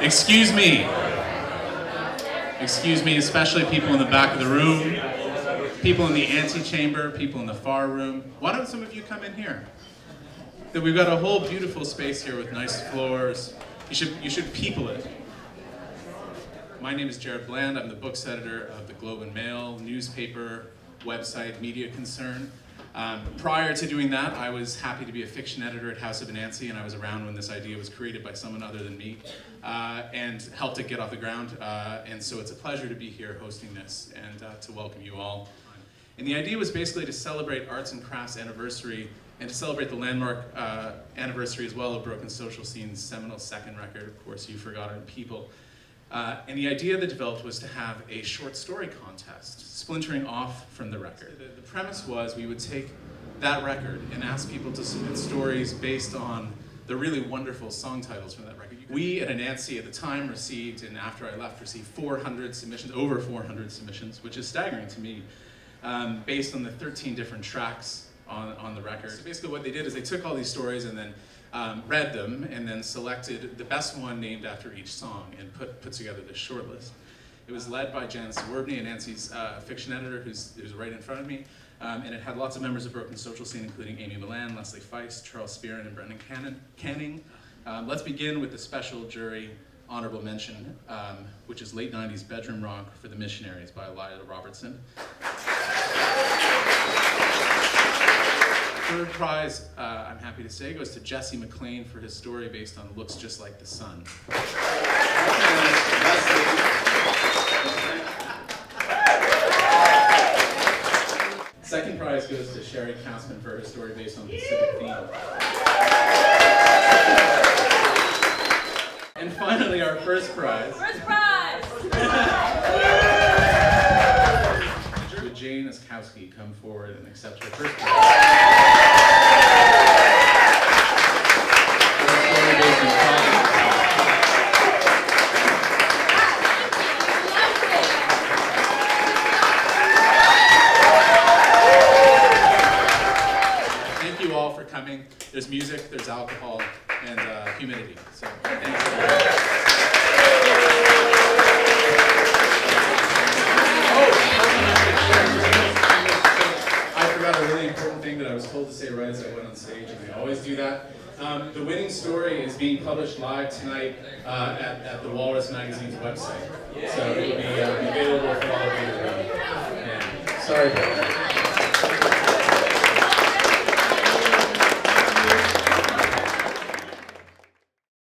Excuse me. Excuse me, especially people in the back of the room, people in the antechamber, people in the far room. Why don't some of you come in here? That we've got a whole beautiful space here with nice floors. You should, you should people it. My name is Jared Bland. I'm the books editor of the Globe and Mail newspaper, website, media concern. Um, prior to doing that, I was happy to be a fiction editor at House of Anansi, and I was around when this idea was created by someone other than me, uh, and helped it get off the ground. Uh, and so it's a pleasure to be here hosting this and uh, to welcome you all. And the idea was basically to celebrate Arts and Crafts anniversary and to celebrate the landmark uh, anniversary as well of Broken Social Scene's seminal second record, of course, You Forgot It In People. Uh, and the idea that developed was to have a short story contest, splintering off from the record. The, the, premise was we would take that record and ask people to submit stories based on the really wonderful song titles from that record. We at Anansi at the time received, and after I left, received 400 submissions, over 400 submissions, which is staggering to me, um, based on the 13 different tracks on, on the record. So basically what they did is they took all these stories and then um, read them, and then selected the best one named after each song and put, put together this short list. It was led by Janice Zawerbny, Anansi's uh, fiction editor, who's, who's right in front of me, um, and it had lots of members of Broken Social Scene, including Amy Millan, Leslie Feist, Charles Spearin, and Brendan Cannon, Canning. Um, let's begin with the special jury honorable mention, um, which is late 90s Bedroom Rock for the Missionaries by Lila Robertson. third prize, uh, I'm happy to say, goes to Jesse McLean for his story based on Looks Just Like the Sun. Second prize goes to Sherry Kassman for her story based on the Pacific theme. And finally, our first prize. First prize! Would Jane Oskowski come forward and accept her first prize? There's music, there's alcohol, and uh, humidity. So thank you. I forgot a really important thing that I was told to say right as I went on stage, and I always do that. Um, the winning story is being published live tonight uh, at, at the Walrus Magazine's website. So it will be uh, available for all of you. Uh, sorry.